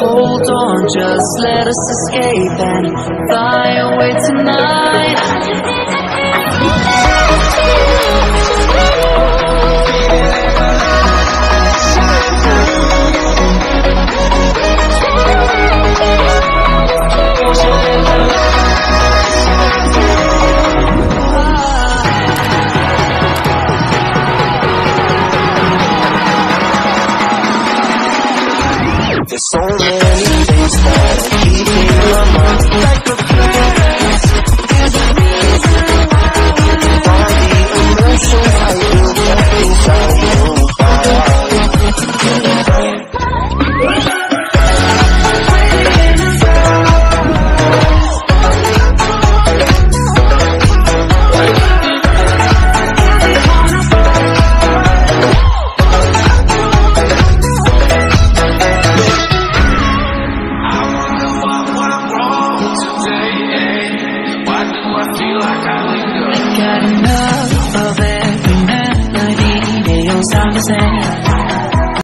hold on, just let us escape and fly away tonight. So many things that I keep in my mind I've got enough of every melody they all sound the same